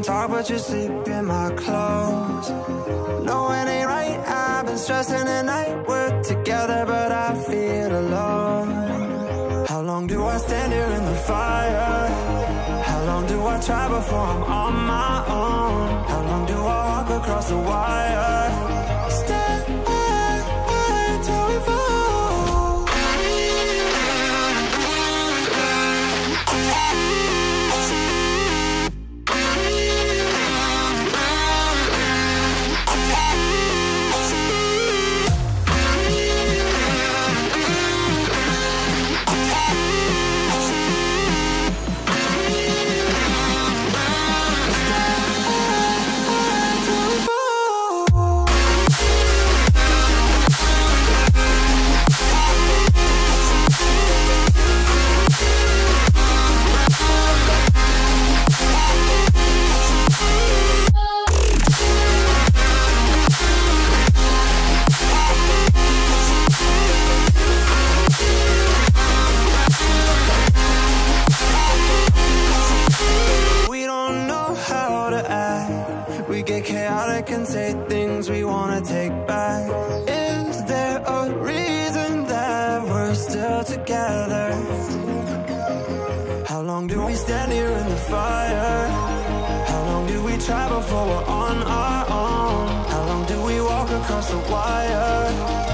even talk, but you sleep in my clothes. No, it ain't right. I've been stressing at night. We're together, but I feel alone. How long do I stand here in the fire? How long do I try before I'm on my own? How long do I walk across the wire? We get chaotic and say things we wanna take back. Is there a reason that we're still together? How long do we stand here in the fire? How long do we try before we're on our own? How long do we walk across the wire?